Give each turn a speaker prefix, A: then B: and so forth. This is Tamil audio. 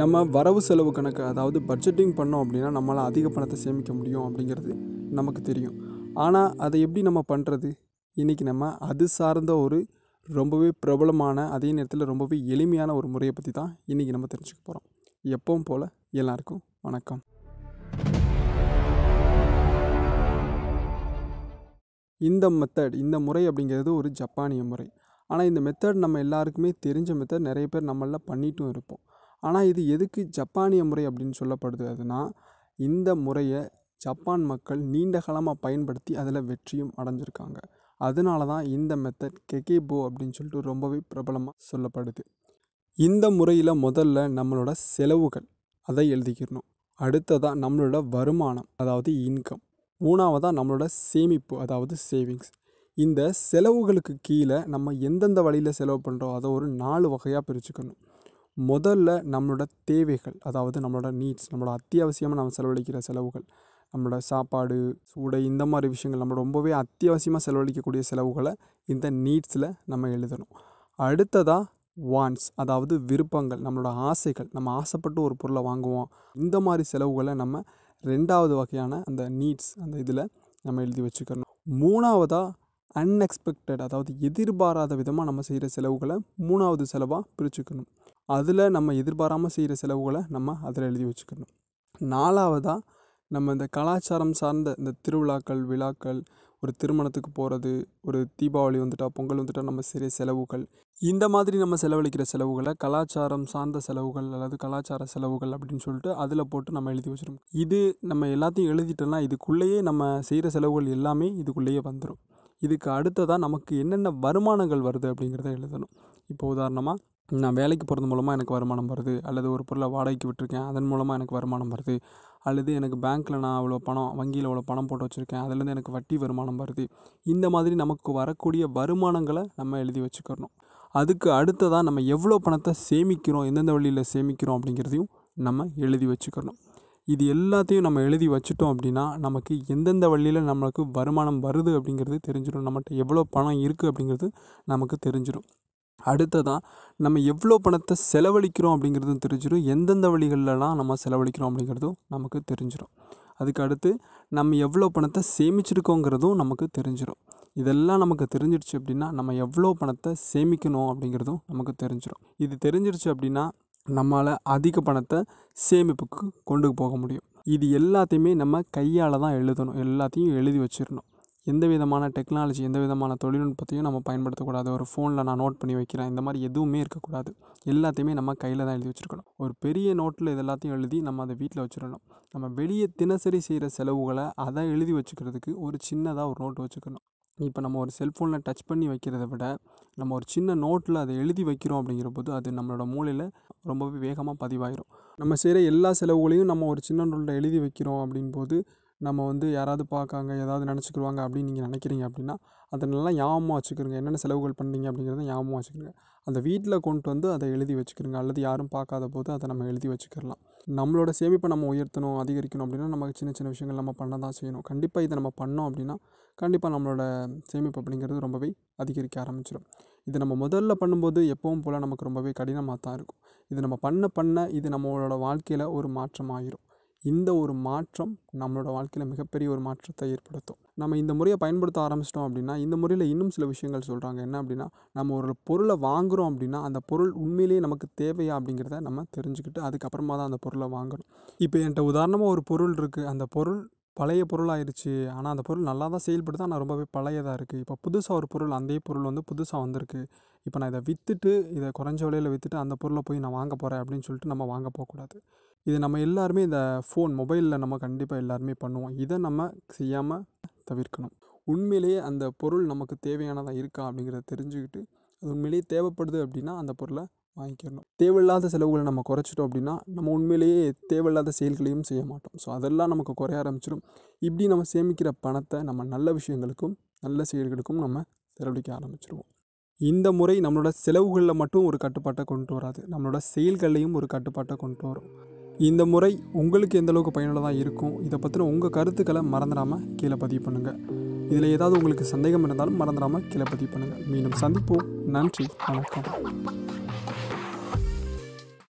A: நம்ம வரவு செலவு கணக்கு அதாவது பட்ஜெட்டிங் பண்ணோம் அப்படின்னா நம்மளால் அதிக பணத்தை சேமிக்க முடியும் அப்படிங்கிறது நமக்கு தெரியும். ஆனால் அதை எப்படி நம்ம பண்ணுறது இன்றைக்கி நம்ம அது சார்ந்த ஒரு ரொம்பவே பிரபலமான அதே நேரத்தில் ரொம்பவே எளிமையான ஒரு முறையை பற்றி தான் இன்றைக்கி நம்ம தெரிஞ்சுக்க போகிறோம் எப்பவும் போல் எல்லாருக்கும் வணக்கம். இந்த மெத்தட் இந்த முறை அப்படிங்கிறது ஒரு ஜப்பானிய முறை. ஆனால் இந்த மெத்தட் நம்ம எல்லாருக்குமே தெரிஞ்ச மெத்தட் நிறைய பேர் நம்மளால் பண்ணிட்டும் இருப்போம். ஆனால் இது எதுக்கு ஜப்பானிய முறை அப்படின்னு சொல்லப்படுது அதுனா இந்த முறையை ஜப்பான் மக்கள் நீண்ட காலமாக பயன்படுத்தி அதில் வெற்றியும் அடைஞ்சிருக்காங்க. அதனால தான் இந்த மெத்தட் கெகேபோ அப்படின்னு சொல்லிட்டு ரொம்பவே பிரபலமாக சொல்லப்படுது. இந்த முறையில் முதல்ல நம்மளோட செலவுகள் அதை எழுதிக்கிறணும் அடுத்ததாக நம்மளோட வருமானம் அதாவது இன்கம் மூணாவதாக நம்மளோட சேமிப்பு அதாவது சேவிங்ஸ் இந்த செலவுகளுக்கு கீழே நம்ம எந்தெந்த வழியில் செலவு பண்ணுறோம் அதை ஒரு நாலு வகையாக பிரிச்சுக்கணும். முதல்ல நம்மளோட தேவைகள் அதாவது நம்மளோட நீட்ஸ் நம்மளோட அத்தியாவசியமாக நம்ம செலவழிக்கிற செலவுகள் நம்மளோட சாப்பாடு சூடை இந்த மாதிரி விஷயங்கள் நம்ம ரொம்பவே அத்தியாவசியமாக செலவழிக்கக்கூடிய செலவுகளை இந்த நீட்ஸில் நம்ம எழுதணும். அடுத்ததாக வான்ஸ் அதாவது விருப்பங்கள் நம்மளோட ஆசைகள். நம்ம ஆசைப்பட்டு ஒரு பொருளை வாங்குவோம். இந்த மாதிரி செலவுகளை நம்ம ரெண்டாவது வகையான அந்த நீட்ஸ் அந்த இதில் நம்ம எழுதி வச்சுக்கணும். மூணாவதாக அன்எக்ஸ்பெக்டட் அதாவது எதிர்பாராத விதமாக நம்ம செய்கிற செலவுகளை மூணாவது செலவாக பிரிச்சுக்கணும். அதில் நம்ம எதிர்பாராமல் செய்கிற செலவுகளை நம்ம அதில் எழுதி வச்சுக்கணும். நாலாவதாக நம்ம இந்த கலாச்சாரம் சார்ந்த இந்த திருவிழாக்கள் விழாக்கள் ஒரு திருமணத்துக்கு போகிறது ஒரு தீபாவளி வந்துட்டா பொங்கல் வந்துட்டால் நம்ம சிறிய செலவுகள். இந்த மாதிரி நம்ம செலவழிக்கிற செலவுகளை கலாச்சாரம் சார்ந்த செலவுகள் அல்லது கலாச்சார செலவுகள் அப்படின்னு சொல்லிட்டு அதில் போட்டு நம்ம எழுதி வச்சிடணும். இது நம்ம எல்லாத்தையும் எழுதிட்டோம்னா இதுக்குள்ளேயே நம்ம செய்கிற செலவுகள் எல்லாமே இதுக்குள்ளேயே வந்துடும் இதுக்கு அடுத்ததாக நமக்கு என்னென்ன வருமானங்கள் வருது அப்படிங்கிறத எழுதணும். இப்போ உதாரணமாக நான் வேலைக்கு போகிறது மூலமாக எனக்கு வருமானம் வருது அல்லது ஒரு பொருளை வாடகைக்கு விட்டுருக்கேன் அதன் மூலமாக எனக்கு வருமானம் வருது அல்லது எனக்கு பேங்க்கில் நான் அவ்வளோ பணம் வங்கியில் அவ்வளோ பணம் போட்டு வச்சுருக்கேன் அதுலேருந்து எனக்கு வட்டி வருமானம் வருது. இந்த மாதிரி நமக்கு வரக்கூடிய வருமானங்களை நம்ம எழுதி வச்சுக்கிறணும். அதுக்கு அடுத்ததாக நம்ம எவ்வளோ பணத்தை சேமிக்கிறோம் எந்தெந்த வழியில் சேமிக்கிறோம் அப்படிங்கிறதையும் நம்ம எழுதி வச்சுக்கணும் இது எல்லாத்தையும் நம்ம எழுதி வச்சுட்டோம் அப்படின்னா நமக்கு எந்தெந்த வழியில் நம்மளுக்கு வருமானம் வருது அப்படிங்கிறது தெரிஞ்சிடும் நம்மகிட்ட எவ்வளோ பணம் இருக்குது அப்படிங்கிறது நமக்கு தெரிஞ்சிடும் அடுத்ததாக நம்ம எவ்வளோ பணத்தை செலவழிக்கிறோம் அப்படிங்கிறதும் தெரிஞ்சிடும் எந்தெந்த வழிகளெலாம் நம்ம செலவழிக்கிறோம் அப்படிங்கிறதும் நமக்கு தெரிஞ்சிடும் அதுக்கு அடுத்து நம்ம எவ்வளோ பணத்தை சேமிச்சிருக்கோங்கிறதும் நமக்கு தெரிஞ்சிடும் இதெல்லாம் நமக்கு தெரிஞ்சிடுச்சு அப்படின்னா நம்ம எவ்வளோ பணத்தை சேமிக்கணும் அப்படிங்கிறதும் நமக்கு தெரிஞ்சிடும் இது தெரிஞ்சிடுச்சு அப்படின்னா நம்மளால் அதிக பணத்தை சேமிப்புக்கு கொண்டு போக முடியும். இது எல்லாத்தையுமே நம்ம கையால் தான் எழுதணும். எல்லாத்தையும் எழுதி வச்சிடணும் எந்த விதமான டெக்னாலஜி எந்த விதமான தொழில்நுட்பத்தையும் நம்ம பயன்படுத்தக்கூடாது. ஒரு ஃபோனில் நான் நோட் பண்ணி வைக்கிறேன். இந்த மாதிரி எதுவுமே இருக்கக்கூடாது. எல்லாத்தையுமே நம்ம கையில் தான் எழுதி வச்சுருக்கணும். ஒரு பெரிய நோட்டில் இது எல்லாத்தையும் எழுதி நம்ம அதை வீட்டில் வச்சிடணும் நம்ம வெளியே தினசரி செய்கிற செலவுகளை அதை எழுதி வச்சுக்கிறதுக்கு ஒரு சின்னதாக ஒரு நோட்டு வச்சுக்கணும். இப்போ நம்ம ஒரு செல்ஃபோனில் டச் பண்ணி வைக்கிறத விட நம்ம ஒரு சின்ன நோட்டில் அதை எழுதி வைக்கிறோம் அப்படிங்கிற போது அது நம்மளோட மூளையில் ரொம்பவே வேகமாக பதிவாயிரும். நம்ம செய்கிற எல்லா செலவுகளையும் நம்ம ஒரு சின்ன நோட்டில் எழுதி வைக்கிறோம் அப்படின் போது நம்ம வந்து யாராவது பார்க்காங்க ஏதாவது நினச்சிக்கிருவாங்க அப்படின்னு நீங்கள் நினைக்கிறீங்க அப்படின்னா அதை நல்லா ஞாபகமாக வச்சுக்கிறங்க என்னென்ன செலவுகள் பண்ணுறீங்க அப்படிங்கிறத ஞாபகமாக வச்சுக்கிறங்க அந்த வீட்டில் கொண்டு வந்து அதை எழுதி வச்சுக்கிறங்க அல்லது யாரும் பார்க்காத போது அதை நம்ம எழுதி வச்சுக்கிடலாம் நம்மளோட சேமிப்பை நம்ம உயர்த்தணும் அதிகரிக்கணும் அப்படின்னா நமக்கு சின்ன சின்ன விஷயங்கள் நம்ம பண்ண தான் செய்யணும். கண்டிப்பாக இதை நம்ம பண்ணோம் அப்படின்னா கண்டிப்பாக நம்மளோட சேமிப்பு அப்படிங்கிறது ரொம்பவே அதிகரிக்க ஆரம்பிச்சிடும் இது நம்ம முதல்ல பண்ணும்போது எப்பவும் போல் நமக்கு ரொம்பவே கடினமாக தான் இருக்கும். இது நம்ம பண்ண பண்ண இது நம்மளோட வாழ்க்கையில் ஒரு மாற்றம் ஆகிரும் இந்த ஒரு மாற்றம் நம்மளோட வாழ்க்கையில் மிகப்பெரிய ஒரு மாற்றத்தை ஏற்படுத்தும். நம்ம இந்த முறையை பயன்படுத்த ஆரம்பிச்சிட்டோம் அப்படின்னா இந்த முறையில் இன்னும் சில விஷயங்கள் சொல்கிறாங்க என்ன அப்படின்னா நம்ம ஒரு பொருளை வாங்குகிறோம் அப்படின்னா அந்த பொருள் உண்மையிலேயே நமக்கு தேவையா அப்படிங்கிறத நம்ம தெரிஞ்சுக்கிட்டு அதுக்கப்புறமா தான் அந்த பொருளை வாங்கணும். இப்போ என்கிட்ட உதாரணமாக ஒரு பொருள் இருக்குது அந்த பொருள் பழைய பொருளாயிருச்சு. ஆனால் அந்த பொருள் நல்லா தான் செயல்படுது. ஆனால் ரொம்பவே பழையதாக இருக்குது இப்போ புதுசாக ஒரு பொருள் அந்த பொருள் வந்து புதுசாக வந்திருக்கு. இப்போ நான் இதை விற்றுட்டு இதை குறைஞ்ச விலையில் விற்றுட்டு அந்த பொருளை போய் நான் வாங்க போகிறேன் அப்படின்னு சொல்லிட்டு நம்ம வாங்க போகக்கூடாது. இது நம்ம எல்லாருமே இந்த ஃபோன் மொபைலில் நம்ம கண்டிப்பாக எல்லாருமே பண்ணுவோம். இதை நம்ம செய்யாமல் தவிர்க்கணும். உண்மையிலேயே அந்த பொருள் நமக்கு தேவையானதாக இருக்கா அப்படிங்கிறத தெரிஞ்சுக்கிட்டு அது உண்மையிலேயே தேவைப்படுது அப்படின்னா அந்த பொருளை வாங்கிக்கணும். தேவையில்லாத செலவுகளை நம்ம குறைச்சிட்டோம் அப்படின்னா நம்ம உண்மையிலேயே தேவையில்லாத செயல்களையும் செய்ய மாட்டோம். ஸோ அதெல்லாம் நமக்கு குறைய ஆரம்பிச்சிடும் இப்படி நம்ம சேமிக்கிற பணத்தை நம்ம நல்ல விஷயங்களுக்கும் நல்ல செயல்களுக்கும் நம்ம செலவழிக்க ஆரம்பிச்சிருவோம். இந்த முறை நம்மளோட செலவுகளில் மட்டும் ஒரு கட்டுப்பாட்டை கொண்டு வராது. நம்மளோட செயல்களையும் ஒரு கட்டுப்பாட்டை கொண்டு வரும். இந்த முறை உங்களுக்கு எந்த அளவுக்கு பயனுள்ளதாக இருக்கும் இதை பற்றின உங்கள் கருத்துக்களை மறந்துடாமல் கீழே பதிவு பண்ணுங்கள் இதில் ஏதாவது உங்களுக்கு சந்தேகம் இருந்தாலும் மறந்துடாமல் கீழே பதிவு பண்ணுங்கள் மீண்டும் சந்திப்போம். நன்றி. வணக்கம்.